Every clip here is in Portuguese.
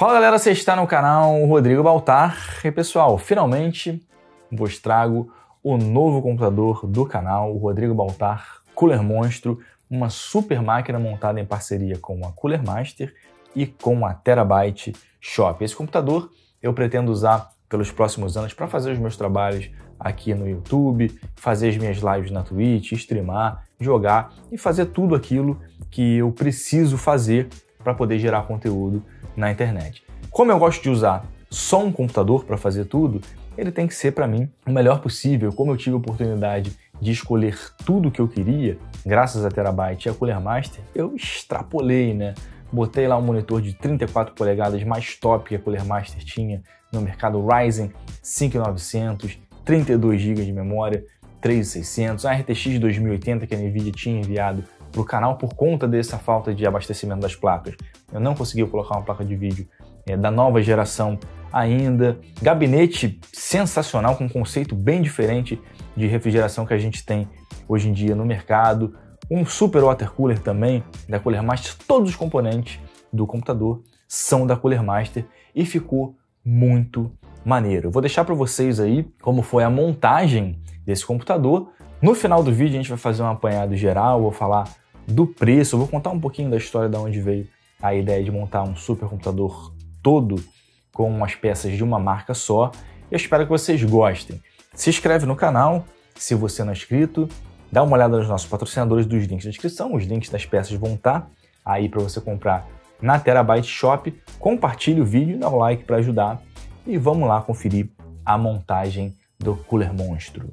Fala galera, você está no canal Rodrigo Baltar e pessoal, finalmente vos trago o novo computador do canal, o Rodrigo Baltar Cooler Monstro, uma super máquina montada em parceria com a Cooler Master e com a Terabyte Shop. Esse computador eu pretendo usar pelos próximos anos para fazer os meus trabalhos aqui no YouTube, fazer as minhas lives na Twitch, streamar, jogar e fazer tudo aquilo que eu preciso fazer para poder gerar conteúdo na internet. Como eu gosto de usar só um computador para fazer tudo, ele tem que ser para mim o melhor possível. Como eu tive a oportunidade de escolher tudo que eu queria, graças a Terabyte e a Cooler Master, eu extrapolei, né? Botei lá um monitor de 34 polegadas mais top que a Cooler Master tinha no mercado Ryzen 5900, 32 GB de memória, 3600, a RTX 2080 que a Nvidia tinha enviado para o canal por conta dessa falta de abastecimento das placas. Eu não consegui colocar uma placa de vídeo é, da nova geração ainda. Gabinete sensacional, com um conceito bem diferente de refrigeração que a gente tem hoje em dia no mercado. Um super water cooler também da Cooler Master. Todos os componentes do computador são da Cooler Master e ficou muito maneiro. Eu vou deixar para vocês aí como foi a montagem desse computador. No final do vídeo a gente vai fazer um apanhado geral, vou falar do preço, vou contar um pouquinho da história de onde veio a ideia de montar um supercomputador todo com as peças de uma marca só. Eu espero que vocês gostem. Se inscreve no canal, se você não é inscrito, dá uma olhada nos nossos patrocinadores dos links da descrição, os links das peças vão estar aí para você comprar na Terabyte Shop. Compartilhe o vídeo, dá um like para ajudar e vamos lá conferir a montagem do Cooler Monstro.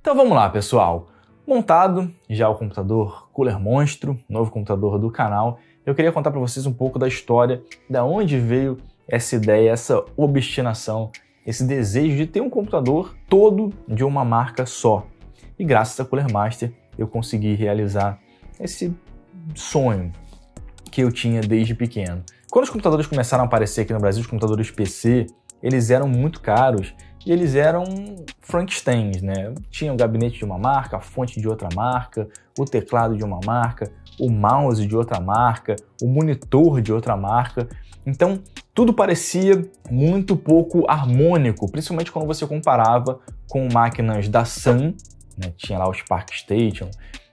Então vamos lá, pessoal. Montado já o computador Cooler Monstro, novo computador do canal, eu queria contar para vocês um pouco da história, da onde veio essa ideia, essa obstinação, esse desejo de ter um computador todo de uma marca só. E graças a Cooler Master eu consegui realizar esse sonho que eu tinha desde pequeno. Quando os computadores começaram a aparecer aqui no Brasil, os computadores PC, eles eram muito caros e eles eram Frankensteins, né? Tinha o gabinete de uma marca, a fonte de outra marca, o teclado de uma marca, o mouse de outra marca, o monitor de outra marca. Então, tudo parecia muito pouco harmônico, principalmente quando você comparava com máquinas da Sun, né? tinha lá o Spark Station,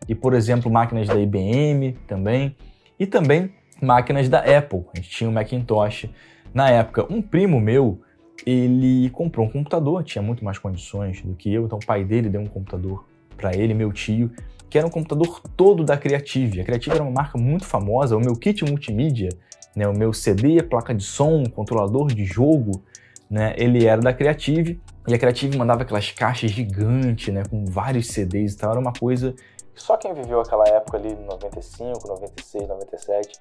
e por exemplo máquinas da IBM também, e também máquinas da Apple. A gente tinha o Macintosh na época. Um primo meu, ele comprou um computador, tinha muito mais condições do que eu, então o pai dele deu um computador para ele, meu tio, que era um computador todo da Creative. A Creative era uma marca muito famosa, o meu kit multimídia, né, o meu CD, placa de som, controlador de jogo, né, ele era da Creative, e a Creative mandava aquelas caixas gigantes, né, com vários CDs e tal, era uma coisa que só quem viveu aquela época ali, 95, 96, 97,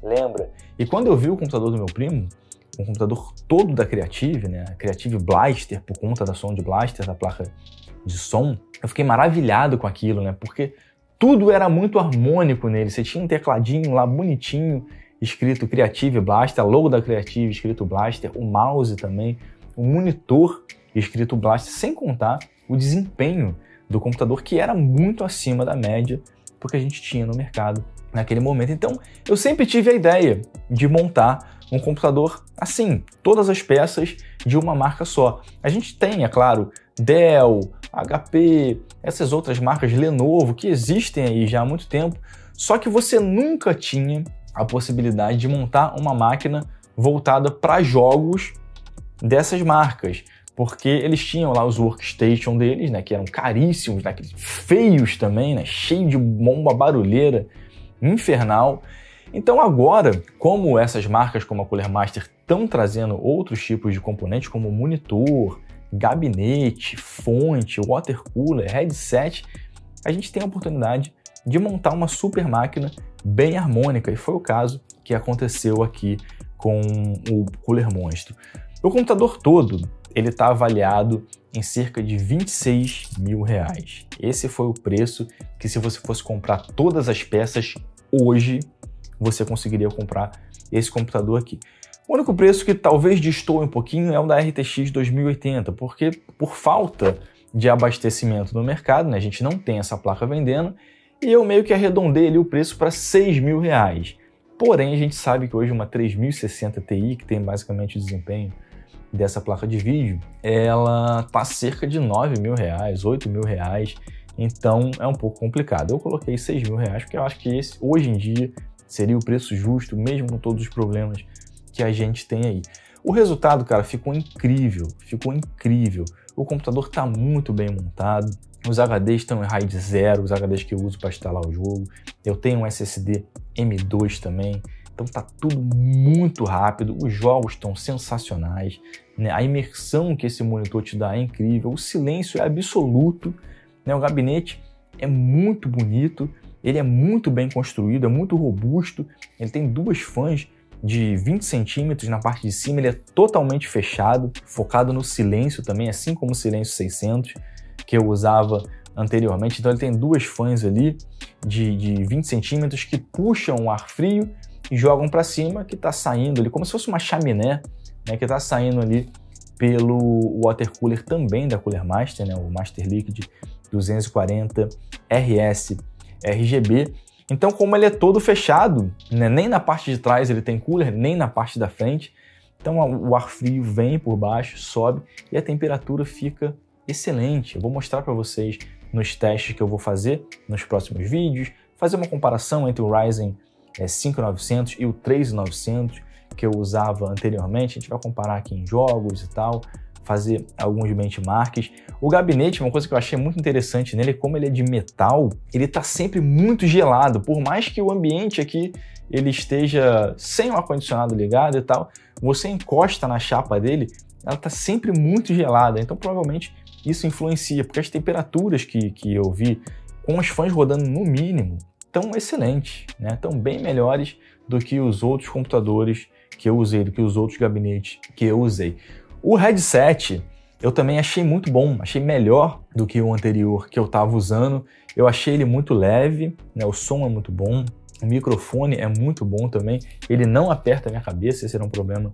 lembra. E quando eu vi o computador do meu primo, um computador todo da Creative, né, Creative Blaster, por conta da Sound Blaster, da placa de som, eu fiquei maravilhado com aquilo, né? Porque tudo era muito harmônico nele. Você tinha um tecladinho lá bonitinho, escrito Creative Blaster, logo da Creative escrito Blaster, o mouse também, o monitor escrito Blaster, sem contar o desempenho do computador que era muito acima da média porque a gente tinha no mercado naquele momento. Então, eu sempre tive a ideia de montar um computador assim, todas as peças de uma marca só. A gente tem, é claro, Dell, HP, essas outras marcas Lenovo que existem aí já há muito tempo, só que você nunca tinha a possibilidade de montar uma máquina voltada para jogos dessas marcas, porque eles tinham lá os workstation deles, né, que eram caríssimos, né, feios também, né, cheio de bomba barulheira infernal. Então agora, como essas marcas como a Cooler Master estão trazendo outros tipos de componentes como monitor, gabinete, fonte, water cooler, headset, a gente tem a oportunidade de montar uma super máquina bem harmônica e foi o caso que aconteceu aqui com o Cooler Monstro. O computador todo ele está avaliado em cerca de 26 mil reais. Esse foi o preço que se você fosse comprar todas as peças hoje você conseguiria comprar esse computador aqui. O único preço que talvez destoe um pouquinho é o da RTX 2080, porque por falta de abastecimento no mercado, né, a gente não tem essa placa vendendo, e eu meio que arredondei ali o preço para 6 mil reais. Porém, a gente sabe que hoje uma 3060 Ti, que tem basicamente o desempenho dessa placa de vídeo, ela tá cerca de 9 mil reais, 8 mil reais, então é um pouco complicado. Eu coloquei 6 mil reais porque eu acho que esse, hoje em dia, seria o preço justo, mesmo com todos os problemas que a gente tem aí. O resultado, cara, ficou incrível, ficou incrível. O computador está muito bem montado, os HDs estão em RAID 0, os HDs que eu uso para instalar o jogo. Eu tenho um SSD M2 também, então tá tudo muito rápido. Os jogos estão sensacionais, né? a imersão que esse monitor te dá é incrível, o silêncio é absoluto, né? o gabinete é muito bonito, ele é muito bem construído, é muito robusto, ele tem duas fãs de 20 centímetros na parte de cima, ele é totalmente fechado, focado no silêncio também, assim como o Silêncio 600 que eu usava anteriormente. Então ele tem duas fãs ali de, de 20 centímetros que puxam o ar frio e jogam para cima, que está saindo ali, como se fosse uma chaminé, né, que está saindo ali pelo water cooler também da Cooler Master, né, o Master Liquid 240 RS RGB. Então, como ele é todo fechado, né, nem na parte de trás ele tem cooler, nem na parte da frente, então o ar frio vem por baixo, sobe e a temperatura fica excelente. Eu vou mostrar para vocês nos testes que eu vou fazer nos próximos vídeos, fazer uma comparação entre o Ryzen 5900 é, e o 3900 que eu usava anteriormente. A gente vai comparar aqui em jogos e tal, fazer alguns benchmarks. O gabinete, uma coisa que eu achei muito interessante nele, como ele é de metal, ele está sempre muito gelado, por mais que o ambiente aqui ele esteja sem o ar-condicionado ligado e tal, você encosta na chapa dele, ela está sempre muito gelada, então provavelmente isso influencia, porque as temperaturas que, que eu vi com os fãs rodando no mínimo estão excelentes, né? estão bem melhores do que os outros computadores que eu usei, do que os outros gabinetes que eu usei. O headset eu também achei muito bom, achei melhor do que o anterior que eu estava usando. Eu achei ele muito leve, né? o som é muito bom, o microfone é muito bom também. Ele não aperta a minha cabeça, esse era um problema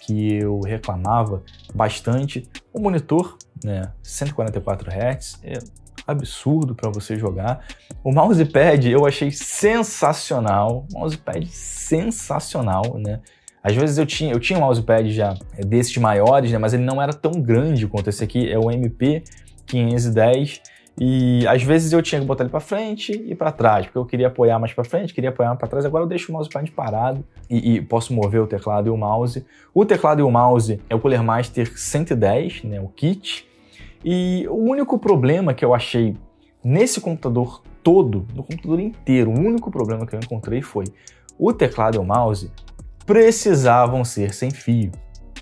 que eu reclamava bastante. O monitor, né, 144 Hz, é absurdo para você jogar. O mousepad eu achei sensacional, mousepad sensacional, né? Às vezes eu tinha, eu tinha um mousepad já é, desses maiores, né, mas ele não era tão grande quanto esse aqui, é o MP 510, e às vezes eu tinha que botar ele para frente e para trás, porque eu queria apoiar mais para frente, queria apoiar para trás. Agora eu deixo o mousepad parado e, e, posso mover o teclado e o mouse. O teclado e o mouse é o Cooler Master 110, né, o kit. E o único problema que eu achei nesse computador todo, no computador inteiro, o único problema que eu encontrei foi o teclado e o mouse precisavam ser sem fio.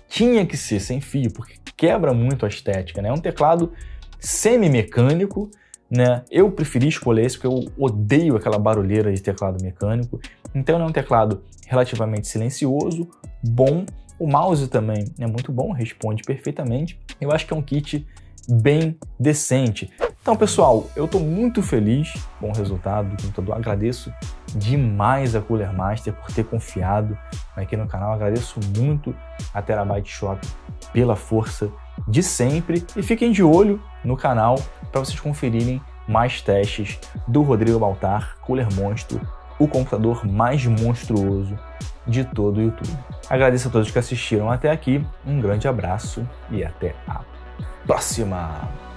Tinha que ser sem fio, porque quebra muito a estética, né? É um teclado semi-mecânico, né? Eu preferi escolher esse porque eu odeio aquela barulheira de teclado mecânico. Então é um teclado relativamente silencioso, bom. O mouse também é muito bom, responde perfeitamente. Eu acho que é um kit bem decente. Então, pessoal, eu estou muito feliz com o resultado do computador. Agradeço demais a Cooler Master por ter confiado aqui no canal. Agradeço muito a Terabyte Shop pela força de sempre. E fiquem de olho no canal para vocês conferirem mais testes do Rodrigo Baltar, Cooler Monstro, o computador mais monstruoso de todo o YouTube. Agradeço a todos que assistiram até aqui, um grande abraço e até a próxima!